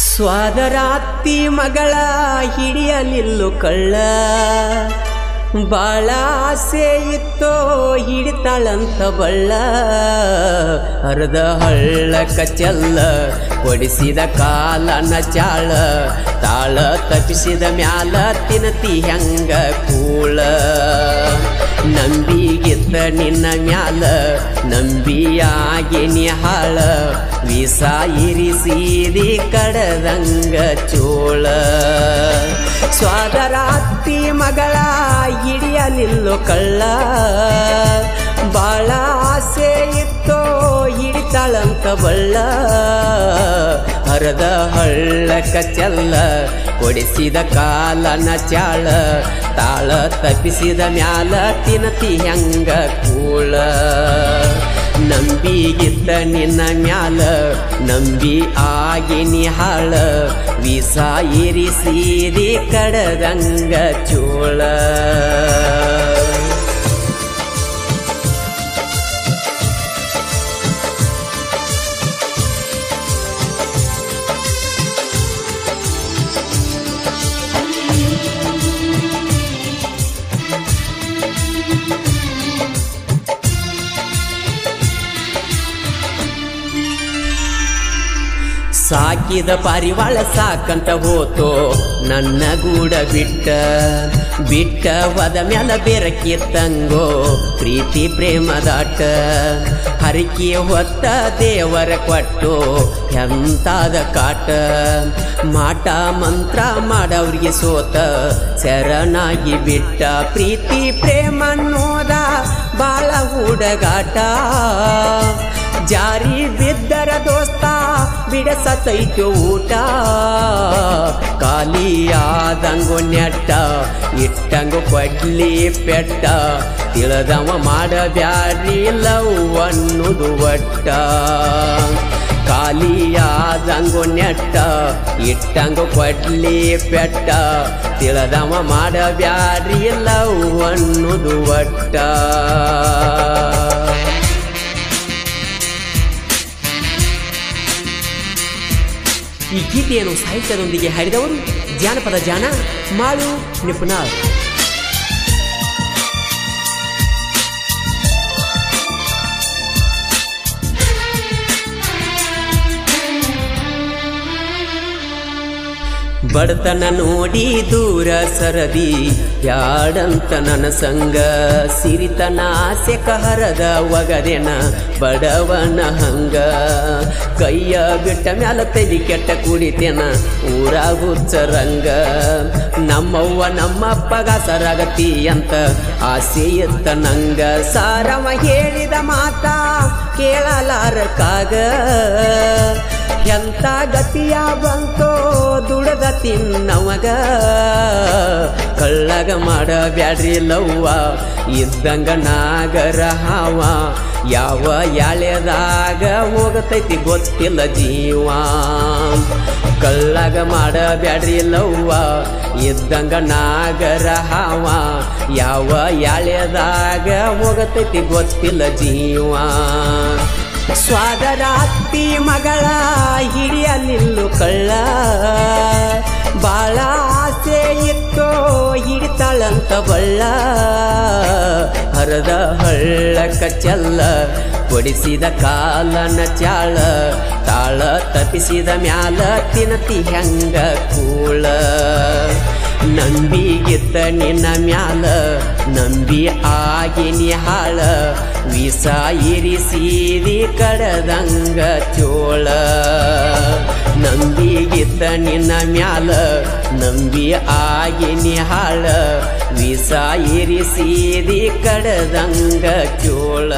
ಸ್ವಾದರಾತ್ತಿ ಮಗಳ ಹಿಡಿಯಲಿಲ್ಲು ಕಳ್ಳ. ಬಾಳ ಆಸೆ ಇತ್ತೋ ಹಿಡಿತಾಳಂತ ಬಳ್ಳ. ಅರ್ಧ ಹಳ್ಳ ಕಚ್ಚಲ್ಲ ಒಡಿಸಿದ ಕಾಲನ ಚಾಳ. ತಾಳ ತಪ್ಪಿಸಿದ ಮ್ಯಾಲ ತಿನತಿ ಹೆಂಗ ಕೂಳ? ನಂಬಿಗಿದ್ದ ನಿನ್ನ ಮ್ಯಾಲ, ನಂಬಿಯಾಗಿ ಹಾಳ. ವಿಸ ಇರಿಸಿದಿ ಕಡದಂಗ ಚೋಳ. ಸ್ವಾದರಾತ್ತಿ ಮಗಳ ಹಿಡಿಯಲಿಲ್ಲೋ ಕಳ್ಳ. ಬಾಳ ಆಸೆ ಇತ್ತೋ ಹಿಡಿತಾಳಂತ ಬಳ್ಳ. ಹರದ ಹಳ್ಳ ಕಚ್ಚಲ್ಲ ಒಡಿಸಿದ ಕಾಲನ ಚಾಳ. ತಾಳ ತಪ್ಪಿಸಿದ ಮ್ಯಾಲ ತಿನತಿ ಹೆಂಗ ಕೂಳ. ನಂಬಿಗಿದ್ದ ನಿನ್ನ ಮ್ಯಾಲ ನಂಬಿ ಆಗಿ ನಿಹಾಳ ವಿಸ ಇರಿಸಿರಿ ಕಡದಂಗ ಚೋಳ. ಸಾಕಿದ ಪಾರಿವಾಳ ಸಾಕಂತ ಹೋತೋ ನನ್ನ ಗೂಡ ಬಿಟ್ಟ ಬಿಟ್ಟ ವದ ಮ್ಯಾಲ ಬೆರಕಿತ್ತಂಗೋ ಪ್ರೀತಿ ಪ್ರೇಮದಾಟ. ಹರಿಕೆ ಹೊತ್ತ ದೇವರ ಕೊಟ್ಟು ಎಂತಾದ ಕಾಟ. ಮಾಟ ಮಂತ್ರ ಮಾಡವ್ರಿಗೆ ಸೋತ ಶರಣಾಗಿ ಬಿಟ್ಟ. ಪ್ರೀತಿ ಪ್ರೇಮ ನೋದ ಬಾಳ ಹುಡುಗಾಟ ಜಾರಿ ಬಿದ್ದರ ದೋಸ್ತ ಬಿಡಸತೈತು ಊಟ. ಖಾಲಿಯಾದಂಗು ನೆಟ್ಟ, ಇಟ್ಟಂಗು ಕೊಡ್ಲಿ ಪೆಟ್ಟ. ತಿಳದವ ಮಾಡಬ್ಯಾರಿ ಲವ್ ಅನ್ನುದು ಒಟ್ಟ. ಖಾಲಿಯಾದಂಗು ನೆಟ್ಟ, ಇಟ್ಟಂಗು ಕೊಡ್ಲಿ ಪೆಟ್ಟ. ತಿಳದವ ಮಾಡಬ್ಯಾರಿ ಲವ್ ಅನ್ನುದು ಒಟ್ಟ. ಗೀತೆಯನ್ನು ಸಾಹಿತ್ಯದೊಂದಿಗೆ ಹಾಡಿದವರು ಜಾನಪದ ಜಾನ ಮಾಳು ನಿಪುಣಾಳ್ ಬಡತನ ನೋಡಿ ದೂರ ಸರದಿ, ಯಾಡಂತ ನನ್ನ ಸಂಗ ಸಿರಿತನ ಆಸೆ ಕಹರದ ಒಗದೆನ ಬಡವನ ಹಂಗ. ಕೈಯ ಬಿಟ್ಟ ಮ್ಯಾಲ ತಲಿ ಕೆಟ್ಟ ಕುಡಿತೇನ ಊರಾಗ ಹುಚ್ಚರಂಗ ನಮ್ಮವ್ವ ನಮ್ಮಪ್ಪಗ ಸರಗತಿ ಅಂತ ಆಸೆ ಎತ್ತ ನಂಗ. ಸಾರವ ಹೇಳಿದ ಮಾತಾ ಕೇಳಲಾರಕ್ಕಾಗ ಎಂತ ಗತಿಯ ಬಂತೋ ದುಡದ ತಿನ್ನವಗ. ಕಳ್ಳಗ ಮಾಡಬ್ಯಾಡ್ರಿ ಲವ್ವ, ಇದ್ದಂಗ ನಾಗರ ಹಾವ. ಯಾವ ಯಾಳೆದಾಗ ಹೋಗತೈತಿ ಗೊತ್ತಿಲ್ಲ ಜೀವ. ಕಳ್ಳಗ ಮಾಡಬ್ಯಾಡ್ರಿ ಲವ್ವ, ಇದ್ದಂಗ ನಾಗರ ಹಾವ. ಯಾವ ಯಾಳೆದಾಗ ಹೋಗತೈತಿ ಗೊತ್ತಿಲ್ಲ ಜೀವ. ಸ್ವಾದರಾತ್ತಿ ಮಗಳ ಹಿಡಿಯಲಿಲ್ಲು ಕಳ್ಳ. ಬಾಳ ಆಸೆ ಇತ್ತೋ ಹಿಡಿತಾಳಂತ ಬಳ್ಳ. ಹರದ ಹಳ್ಳ ಕಚ್ಚಲ್ಲ ಕೊಡಿಸಿದ ಕಾಲನ ಚಾಳ. ತಾಳ ತಪ್ಪಿಸಿದ ಮ್ಯಾಲ ತಿನತಿ ಹೆಂಗ ಕೂಳ. ನಂಬಿಗಿದ್ದ ನಿನ್ನ ಮ್ಯಾಲ ನಂಬಿ ಆಗಿ ನಿಹಾಳ. ವಿಸ ಇರಿಸಿದಿ ಕಡದಂಗ ಚೋಳ. ನಂಬಿಗಿದ್ದ ನಿನ್ನ ಮ್ಯಾಲ, ನಂಬಿ ಆಗಿ ನಿಹಾಳ. ವಿಸ ಇರಿಸಿದಿ ಕಡದಂಗ ಚೋಳ.